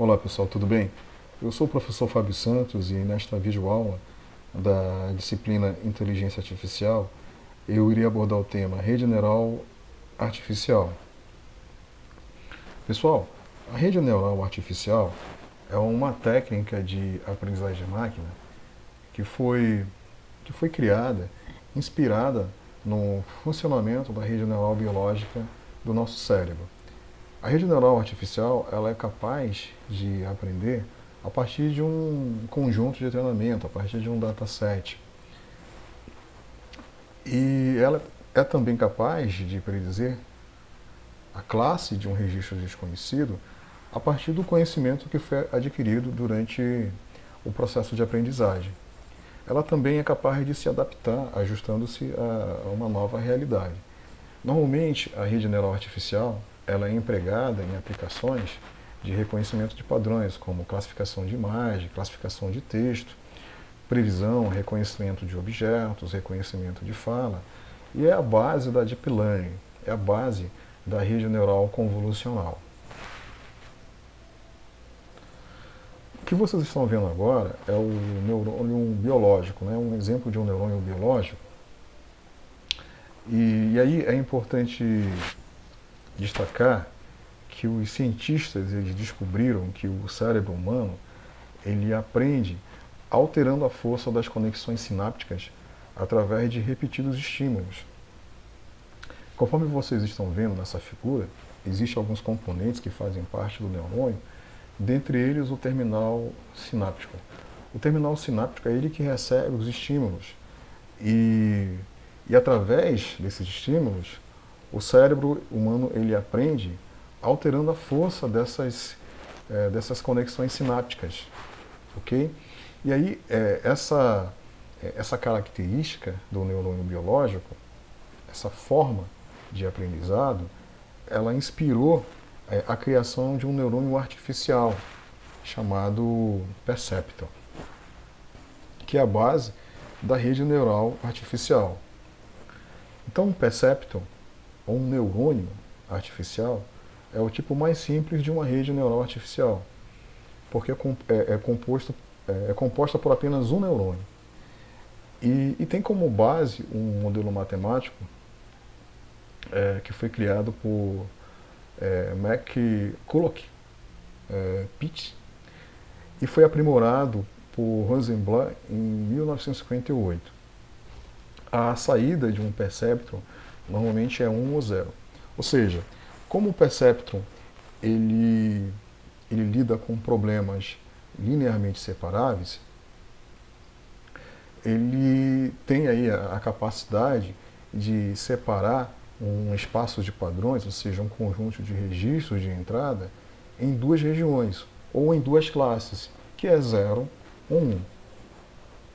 Olá pessoal, tudo bem? Eu sou o professor Fábio Santos e nesta videoaula da disciplina Inteligência Artificial eu iria abordar o tema Rede Neural Artificial. Pessoal, a rede neural artificial é uma técnica de aprendizagem de máquina que foi, que foi criada, inspirada no funcionamento da rede neural biológica do nosso cérebro. A rede neural artificial ela é capaz de aprender a partir de um conjunto de treinamento, a partir de um dataset. E ela é também capaz de predizer a classe de um registro desconhecido a partir do conhecimento que foi adquirido durante o processo de aprendizagem. Ela também é capaz de se adaptar, ajustando-se a uma nova realidade. Normalmente, a rede neural artificial ela é empregada em aplicações de reconhecimento de padrões, como classificação de imagem, classificação de texto, previsão, reconhecimento de objetos, reconhecimento de fala, e é a base da Deep Learning, é a base da rede neural convolucional. O que vocês estão vendo agora é o neurônio biológico, né? um exemplo de um neurônio biológico. E, e aí é importante destacar que os cientistas eles descobriram que o cérebro humano ele aprende alterando a força das conexões sinápticas através de repetidos estímulos. Conforme vocês estão vendo nessa figura, existem alguns componentes que fazem parte do neurônio, dentre eles o terminal sináptico. O terminal sináptico é ele que recebe os estímulos e, e através desses estímulos o cérebro humano ele aprende alterando a força dessas, é, dessas conexões sinápticas, ok? E aí é, essa, é, essa característica do neurônio biológico, essa forma de aprendizado, ela inspirou a criação de um neurônio artificial chamado Perceptron, que é a base da rede neural artificial. Então, o Perceptron ou um neurônio artificial é o tipo mais simples de uma rede neural artificial, porque é, é, é composto, é, é, composta por apenas um neurônio. E, e tem como base um modelo matemático é, que foi criado por é, McCulloch é, Pitt e foi aprimorado por Rosenblatt em 1958. A saída de um perceptron normalmente é 1 ou 0. Ou seja, como o perceptron ele, ele lida com problemas linearmente separáveis, ele tem aí a, a capacidade de separar um espaço de padrões, ou seja, um conjunto de registros de entrada, em duas regiões, ou em duas classes, que é 0 ou 1. Um.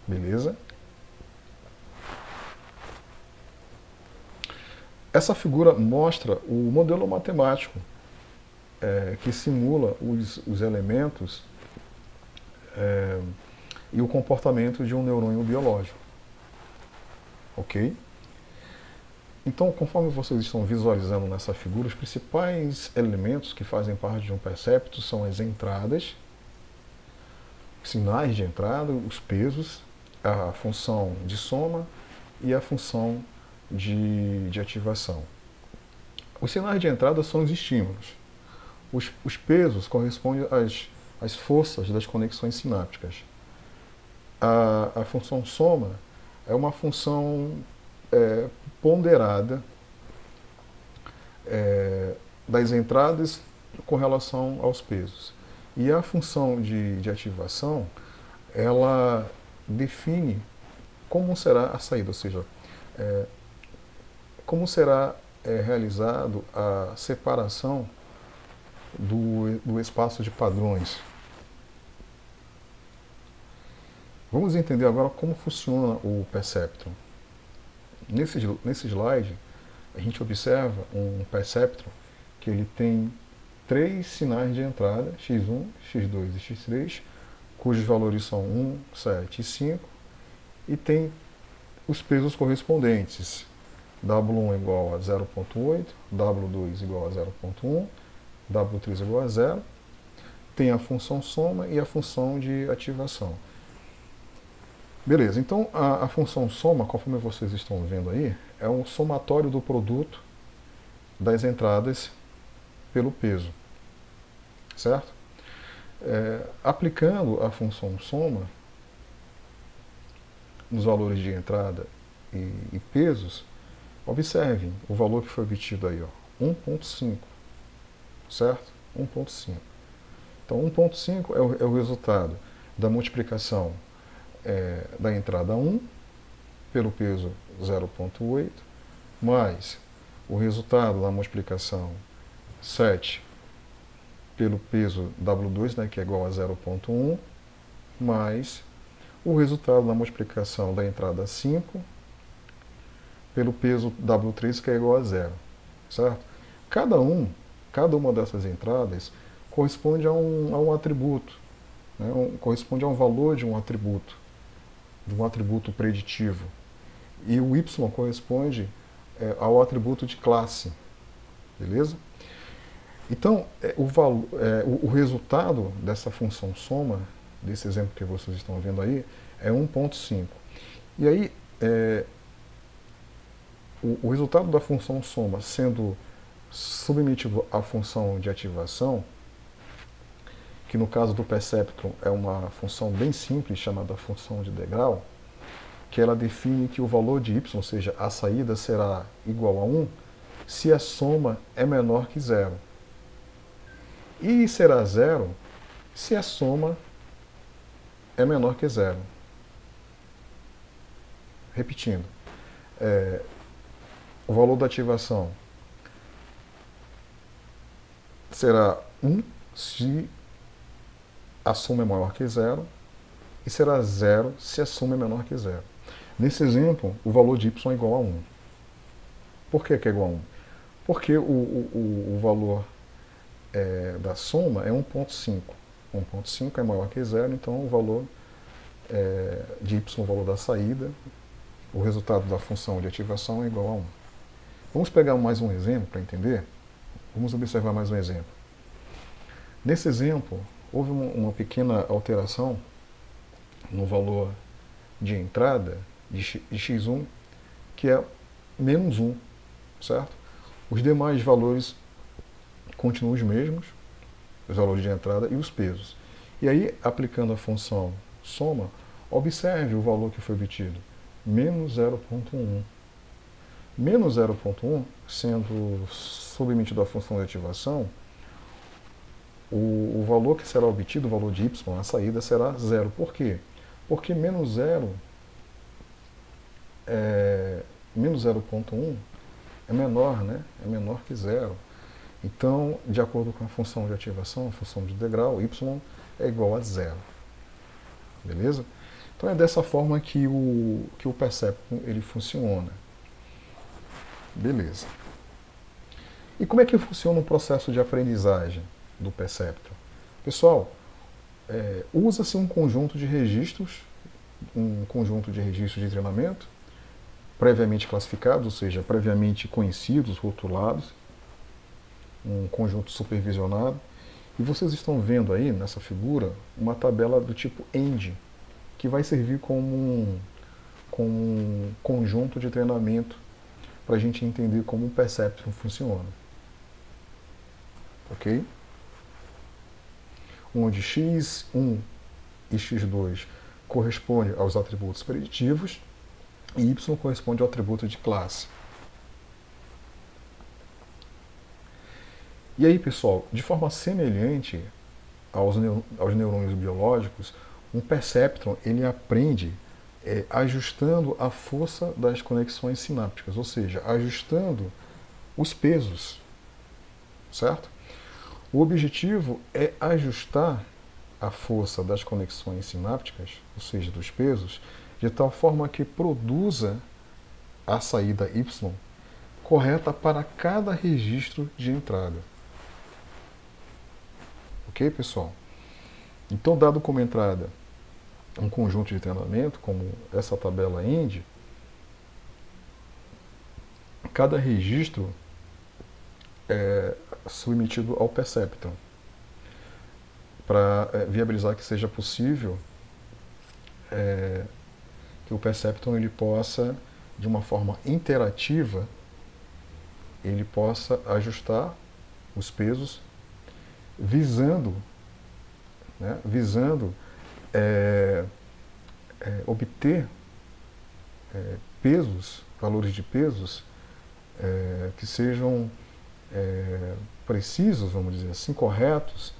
Beleza? Essa figura mostra o modelo matemático é, que simula os, os elementos é, e o comportamento de um neurônio biológico. Ok? Então, conforme vocês estão visualizando nessa figura, os principais elementos que fazem parte de um percepto são as entradas, sinais de entrada, os pesos, a função de soma e a função de, de ativação. Os sinais de entrada são os estímulos. Os, os pesos correspondem às, às forças das conexões sinápticas. A, a função soma é uma função é, ponderada é, das entradas com relação aos pesos. E a função de, de ativação, ela define como será a saída, ou seja, é, como será é, realizado a separação do, do espaço de padrões? Vamos entender agora como funciona o Perceptron. Nesse, nesse slide, a gente observa um Perceptron que ele tem três sinais de entrada, x1, x2 e x3, cujos valores são 1, 7 e 5, e tem os pesos correspondentes, W1 igual a 0.8, W2 igual a 0.1, W3 igual a 0. tem a função soma e a função de ativação. Beleza, então a, a, função soma, conforme vocês estão vendo aí, é um somatório do produto das entradas pelo peso. Certo? É, aplicando a função soma nos valores de entrada e, e pesos, observem o valor que foi obtido aí, 1.5, certo? 1.5. Então 1.5 é, é o resultado da multiplicação é, da entrada 1 pelo peso 0.8, mais o resultado da multiplicação 7 pelo peso W2, né, que é igual a 0.1, mais o resultado da multiplicação da entrada 5 pelo peso W3, que é igual a zero. Certo? Cada um, cada uma dessas entradas corresponde a um, a um atributo, né? um, corresponde a um valor de um atributo, de um atributo preditivo. E o y corresponde é, ao atributo de classe. Beleza? Então, é, o, é, o, o, resultado dessa função soma, desse exemplo que vocês estão vendo aí, é 1.5. E aí, é, o, o, resultado da função soma sendo submetido à função de ativação, que no caso do perceptron é uma função bem simples chamada função de degrau, que ela define que o valor de y, ou seja, a saída será igual a 1 se a soma é menor que zero. E será zero se a soma é menor que zero. Repetindo, é, o valor da ativação será 1 se a soma é maior que zero e será zero se a soma é menor que zero. Nesse exemplo, o valor de y é igual a 1. Por que, que é igual a 1? Porque o, o, o valor é, da soma é 1.5. 1.5 é maior que zero, então o valor é, de y, o valor da saída, o resultado da função de ativação é igual a 1. Vamos pegar mais um exemplo para entender? Vamos observar mais um exemplo. Nesse exemplo, houve uma, pequena alteração no valor de entrada de, x1, que é menos 1, certo? Os demais valores continuam os mesmos, os valores de entrada e os pesos. E aí, aplicando a função soma, observe o valor que foi obtido, menos 0.1. Menos 0.1, sendo submetido à função de ativação, o, o, valor que será obtido, o valor de y, a saída será zero. Por quê? Porque menos zero é, menos 0.1 é menor, né? É menor que zero. Então, de acordo com a função de ativação, a função de degrau, y é igual a zero. Beleza? Então é dessa forma que o, que o Perceptron ele funciona. Beleza. E como é que funciona o processo de aprendizagem do Perceptron? Pessoal, é, usa-se um conjunto de registros, um conjunto de registros de treinamento, previamente classificados, ou seja, previamente conhecidos, rotulados, um conjunto supervisionado. E vocês estão vendo aí nessa figura uma tabela do tipo END, que vai servir como um, como um conjunto de treinamento para a gente entender como o Perceptron funciona. Ok? Onde x1 e x2 correspondem aos atributos preditivos e y corresponde ao atributo de classe. E aí, pessoal, de forma semelhante aos, aos neurônios biológicos, um perceptron ele aprende é, ajustando a força das conexões sinápticas, ou seja, ajustando os pesos, certo? O objetivo é ajustar a força das conexões sinápticas, ou seja, dos pesos, de tal forma que produza a saída Y correta para cada registro de entrada. Ok, pessoal? Então, dado como entrada um conjunto de treinamento, como essa tabela END, cada registro é submetido ao perceptron para é, viabilizar que seja possível é, que o Perceptron ele possa, de uma forma interativa, ele possa ajustar os pesos visando, né, visando é, é, obter é, pesos, valores de pesos é, que sejam é, precisos, vamos dizer assim, corretos,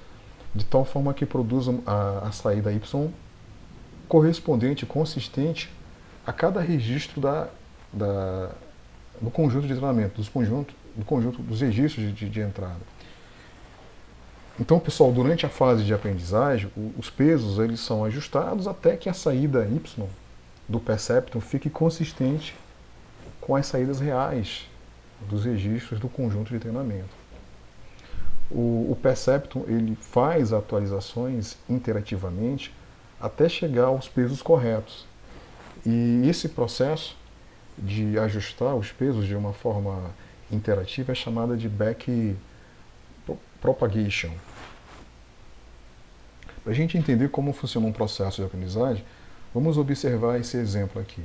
de tal forma que produzam a, a saída Y correspondente, consistente a cada registro da, da, do conjunto de treinamento, dos conjunto, do conjunto dos registros de, de, de entrada. Então, pessoal, durante a fase de aprendizagem, os pesos eles são ajustados até que a saída Y do Perceptron fique consistente com as saídas reais dos registros do conjunto de treinamento. O, o Perceptron ele faz atualizações interativamente até chegar aos pesos corretos. E esse processo de ajustar os pesos de uma forma interativa é chamada de back propagation. Para a gente entender como funciona um processo de aprendizagem, vamos observar esse exemplo aqui.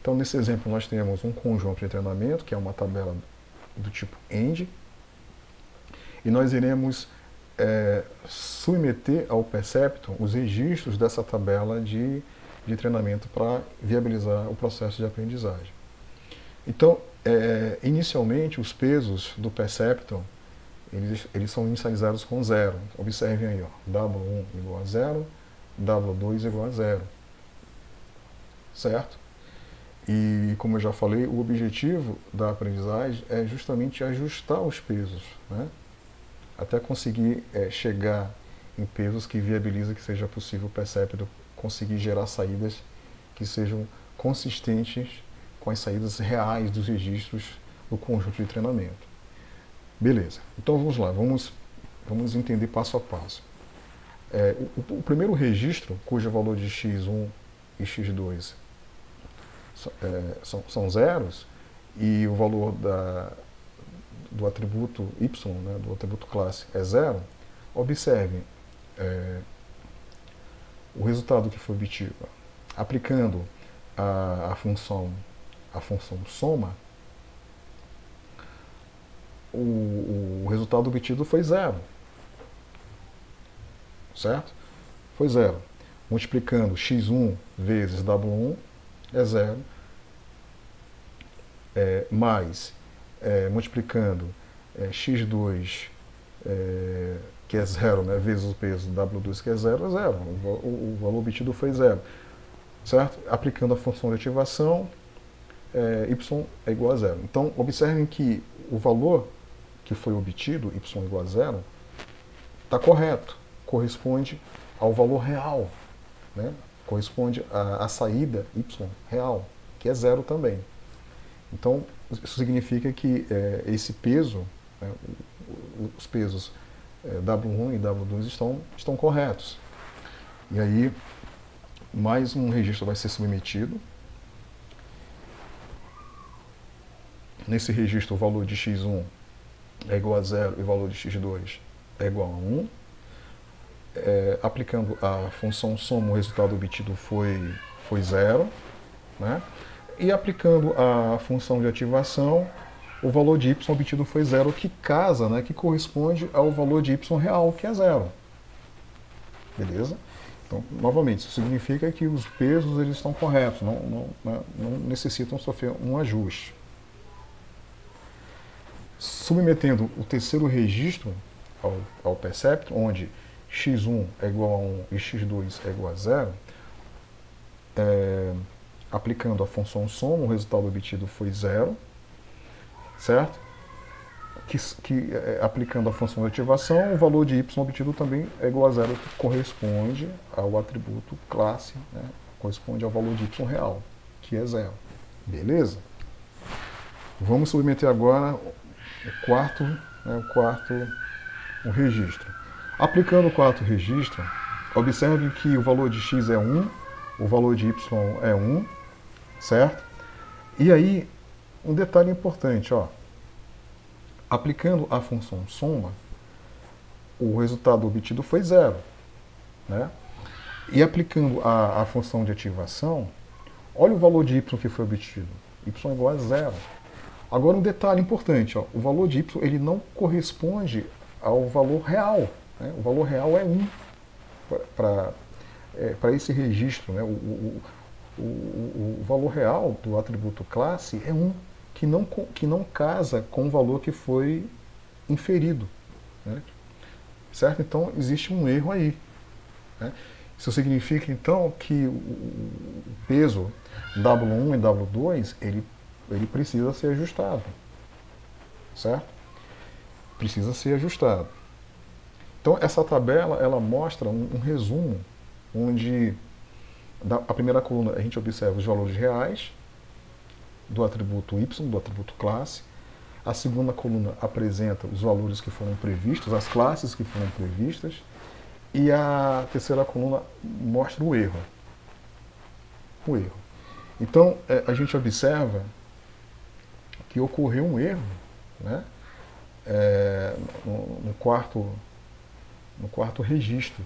Então, nesse exemplo, nós temos um conjunto de treinamento, que é uma tabela do tipo END, e nós iremos é, submeter ao Perceptron os registros dessa tabela de, de treinamento para viabilizar o processo de aprendizagem. Então, é, inicialmente, os pesos do Perceptron eles, eles são inicializados com zero. Observem aí, ó, W1 igual a zero, W2 igual a zero. Certo? E, como eu já falei, o objetivo da aprendizagem é justamente ajustar os pesos, né? até conseguir é, chegar em pesos que viabilizem que seja possível o perceptor conseguir gerar saídas que sejam consistentes com as saídas reais dos registros do conjunto de treinamento. Beleza, então vamos lá, vamos, vamos entender passo a passo. É, o, o, primeiro registro, cujo valor de x1 e x2 é, são, são zeros, e o valor da, do atributo y, né, do atributo classe, é zero, observe é, o resultado que foi obtido. Aplicando a, a, função, a função soma, o, o resultado obtido foi zero. Certo? Foi zero. Multiplicando x1 vezes w1 é zero. É, mais é, multiplicando é, x2, é, que é zero, né, vezes o peso w2, que é zero, é zero. O, o, o valor obtido foi zero. Certo? Aplicando a função de ativação, é, y é igual a zero. Então, observem que o valor que foi obtido, y igual a zero, está correto, corresponde ao valor real, né? corresponde à, à saída y real, que é zero também. Então, isso significa que é, esse peso, né, os pesos é, W1 e W2 estão, estão corretos. E aí, mais um registro vai ser submetido. Nesse registro, o valor de x1 é igual a zero e o valor de x2 é igual a 1. É, aplicando a função soma, o resultado obtido foi, foi zero. Né? E aplicando a função de ativação, o valor de y obtido foi zero, que casa, né, que corresponde ao valor de y real, que é zero. Beleza? Então, novamente, isso significa que os pesos eles estão corretos, não, não, né, não necessitam sofrer um ajuste submetendo o terceiro registro ao, ao perceptron, onde x1 é igual a 1 e x2 é igual a 0, é, aplicando a função soma, o resultado obtido foi zero, certo? Que, que é, aplicando a função de ativação, o valor de y obtido também é igual a zero, que corresponde ao atributo classe, né? corresponde ao valor de y real, que é zero. Beleza? Vamos submeter agora o quarto, né, o quarto o registro. Aplicando o quarto registro, observe que o valor de x é 1, o valor de y é 1, certo? E aí, um detalhe importante, ó. Aplicando a função soma, o resultado obtido foi zero. Né? E aplicando a, a função de ativação, olha o valor de y que foi obtido. y é igual a zero. Agora um detalhe importante, ó, o valor de y ele não corresponde ao valor real. Né? O valor real é 1 para é, esse registro. Né? O, o, o, o, valor real do atributo classe é 1, que não, que não casa com o valor que foi inferido. Né? Certo? Então existe um erro aí. Né? Isso significa então que o peso W1 e W2 ele, ele precisa ser ajustado. Certo? Precisa ser ajustado. Então essa tabela ela mostra um, um resumo onde da, a primeira coluna a gente observa os valores reais do atributo y, do atributo classe. A segunda coluna apresenta os valores que foram previstos, as classes que foram previstas. E a terceira coluna mostra o erro. O erro. Então, é, a gente observa que ocorreu um erro né, é, no, no, quarto, no quarto registro.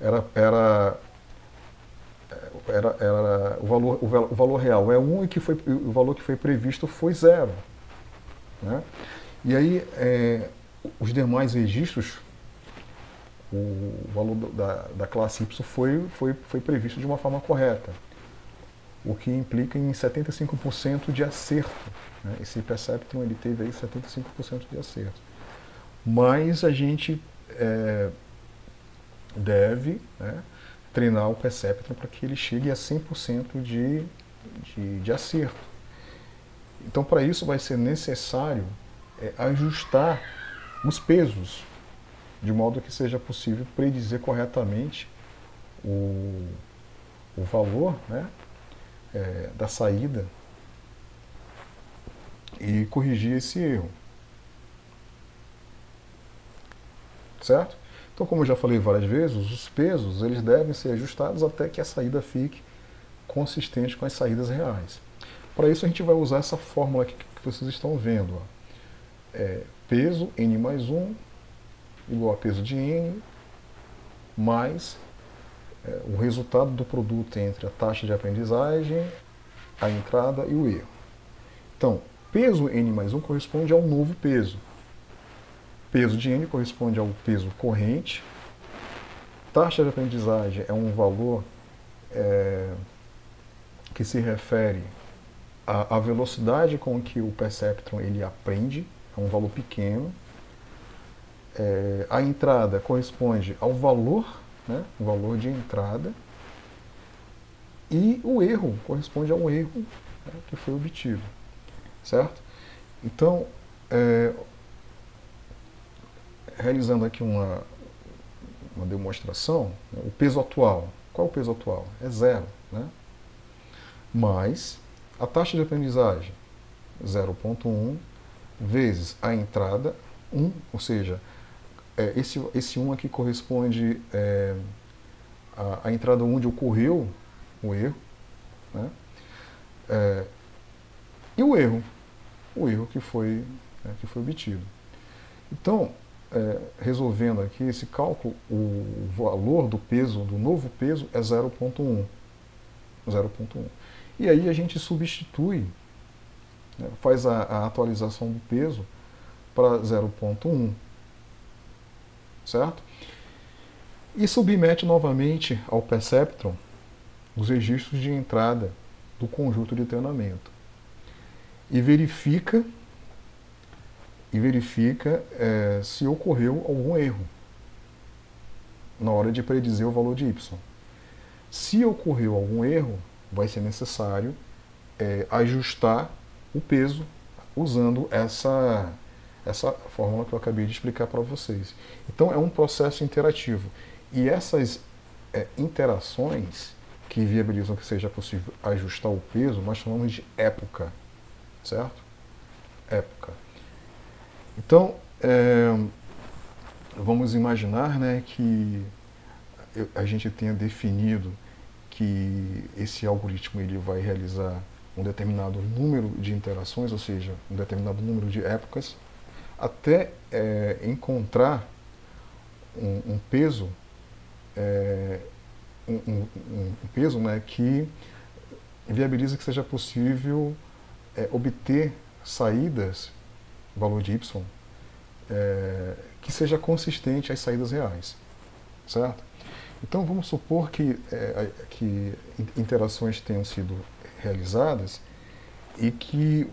Era, era, era, era o, valor, o, valor real é 1 um, e que foi, o valor que foi previsto foi zero. Né? E aí, é, os demais registros o valor da, da classe Y foi, foi, foi previsto de uma forma correta, o que implica em 75% de acerto. Né? Esse Perceptron ele teve aí 75% de acerto. Mas a gente é, deve né, treinar o Perceptron para que ele chegue a 100% de, de, de acerto. Então, para isso vai ser necessário é, ajustar os pesos de modo que seja possível predizer corretamente o, o valor né, é, da saída e corrigir esse erro. Certo? Então, como eu já falei várias vezes, os pesos eles devem ser ajustados até que a saída fique consistente com as saídas reais. Para isso, a gente vai usar essa fórmula que, vocês estão vendo. É, peso n mais 1 igual a peso de N mais é, o resultado do produto entre a taxa de aprendizagem, a entrada e o erro. Então, peso N mais 1 corresponde ao novo peso. Peso de N corresponde ao peso corrente. Taxa de aprendizagem é um valor é, que se refere à, à velocidade com que o perceptron ele aprende, é um valor pequeno é, a entrada corresponde ao valor, né, o valor de entrada, e o erro corresponde ao erro né, que foi obtido, certo? Então, é, realizando aqui uma, uma demonstração, né, o peso atual, qual é o peso atual? É zero, né? Mais a taxa de aprendizagem, 0.1, vezes a entrada, 1, ou seja, é, esse, esse 1 aqui corresponde é, à, à, entrada onde ocorreu o erro. Né? É, e o erro, o erro que foi, né, que foi obtido. Então, é, resolvendo aqui esse cálculo, o valor do peso, do novo peso, é 0.1. 0.1. E aí a gente substitui, né, faz a, a atualização do peso para 0.1 certo? E submete novamente ao Perceptron os registros de entrada do conjunto de treinamento. E verifica, e verifica é, se ocorreu algum erro na hora de predizer o valor de y. Se ocorreu algum erro, vai ser necessário é, ajustar o peso usando essa essa fórmula que eu acabei de explicar para vocês. Então é um processo interativo. E essas é, interações que viabilizam que seja possível ajustar o peso, nós chamamos de época, certo? Época. Então, é, vamos imaginar né, que a gente tenha definido que esse algoritmo ele vai realizar um determinado número de interações, ou seja, um determinado número de épocas, até é, encontrar um, um, peso é, um, um, peso né, que viabiliza que seja possível é, obter saídas, valor de y, é, que seja consistente às saídas reais, certo? Então vamos supor que, é, que interações tenham sido realizadas e que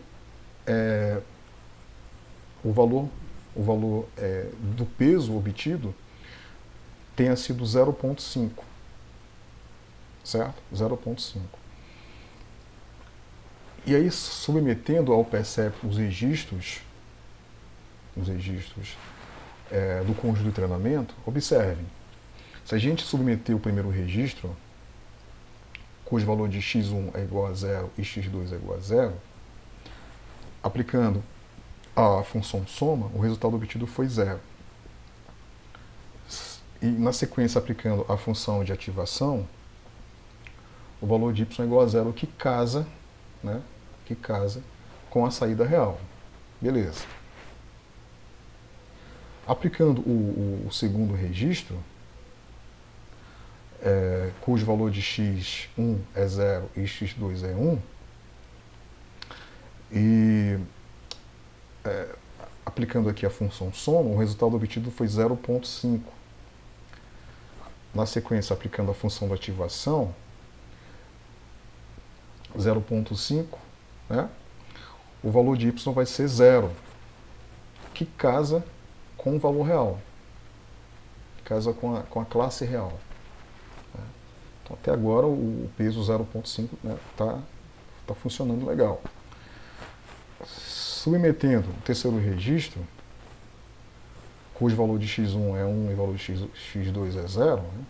é, o valor, o valor é, do peso obtido tenha sido 0,5, certo? 0,5. E aí, submetendo ao percepto os registros, os registros é, do conjunto de treinamento, observem, se a gente submeter o primeiro registro, cujo valor de x1 é igual a zero e x2 é igual a zero, aplicando a função soma, o resultado obtido foi zero. E na sequência, aplicando a função de ativação, o valor de y é igual a zero, que casa né, que casa com a saída real. Beleza. Aplicando o, o, o segundo registro, é, cujo valor de x1 é 0 e x2 é 1, e é, aplicando aqui a função soma, o resultado obtido foi 0,5. Na sequência, aplicando a função de ativação, 0,5 né? o valor de y vai ser zero, que casa com o valor real, casa com a, com a classe real. Né? Então, até agora, o peso 0.5 está né, tá, tá funcionando legal. Submetendo o terceiro registro, cujo valor de x1 é 1 e o valor de x2 é 0, né?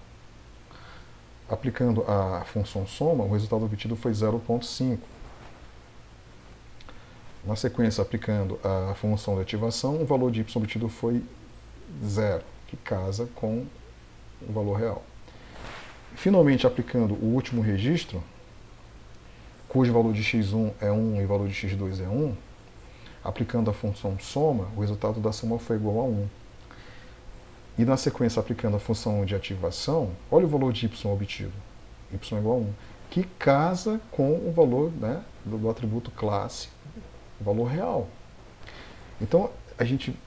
aplicando a função soma, o resultado obtido foi 0.5. Na sequência, aplicando a função de ativação, o valor de y obtido foi zero, que casa com o valor real. Finalmente, aplicando o último registro, cujo valor de x1 é 1 e o valor de x2 é 1, aplicando a função soma, o resultado da soma foi igual a 1. E na sequência, aplicando a função de ativação, olha o valor de y obtido. y é igual a 1, que casa com o valor né, do, do atributo classe valor real. Então, a gente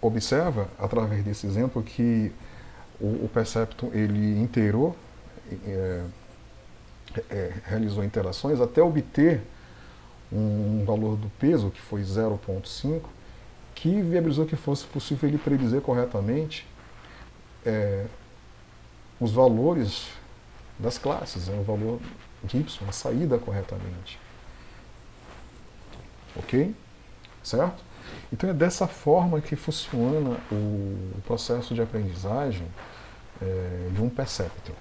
observa, através desse exemplo, que o, o Perceptum ele inteirou, é, é, realizou interações até obter um, valor do peso, que foi 0,5, que viabilizou que fosse possível ele predizer corretamente é, os valores das classes, né, o valor de Y, a saída corretamente. Ok? Certo? Então é dessa forma que funciona o processo de aprendizagem é, de um perceptor.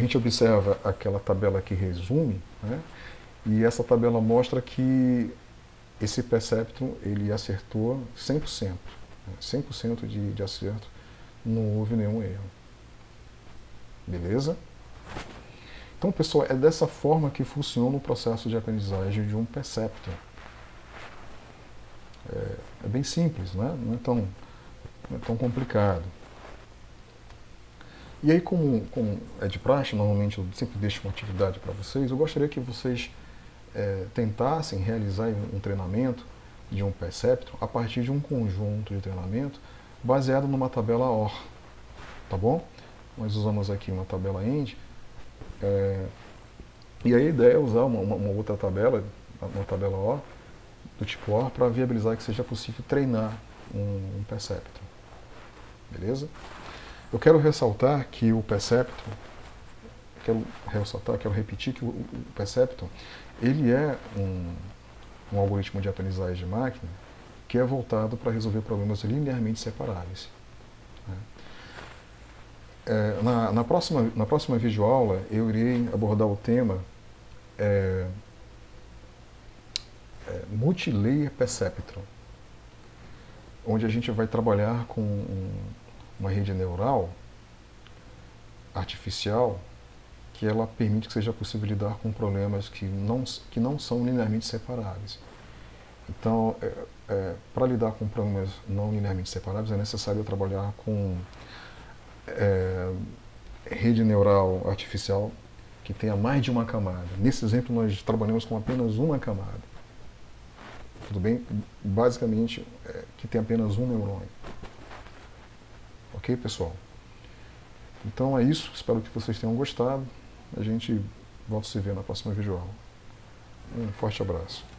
Gente observa aquela tabela que resume, né? e essa tabela mostra que esse perceptor ele acertou 100%, né? 100% de, de acerto, não houve nenhum erro. Beleza? Então, pessoal, é dessa forma que funciona o processo de aprendizagem de um perceptor. É, é bem simples, né? não, é tão, não é tão complicado. E aí, como, como é de praxe, normalmente eu sempre deixo uma atividade para vocês, eu gostaria que vocês é, tentassem realizar um treinamento de um perceptor a partir de um conjunto de treinamento baseado numa tabela OR. Tá bom? Nós usamos aqui uma tabela END é, e a ideia é usar uma, uma, uma, outra tabela, uma tabela O, do tipo OR, para viabilizar que seja possível treinar um, um Perceptron. Beleza? Eu quero ressaltar que o Perceptron, quero ressaltar, quero repetir que o, Perceptron, ele é um, um algoritmo de aprendizagem de máquina que é voltado para resolver problemas linearmente separáveis. Né? É, na, na, próxima, na próxima videoaula, eu irei abordar o tema é, é, Multilayer Perceptron, onde a gente vai trabalhar com um, uma rede neural artificial que ela permite que seja possível lidar com problemas que não, que não são linearmente separáveis. Então, é, é, para lidar com problemas não linearmente separáveis, é necessário trabalhar com é, rede neural artificial que tenha mais de uma camada. Nesse exemplo, nós trabalhamos com apenas uma camada. Tudo bem? Basicamente, é, que tem apenas um neurônio. Ok, pessoal? Então é isso. Espero que vocês tenham gostado. A gente volta a se ver na próxima videoaula. Um forte abraço.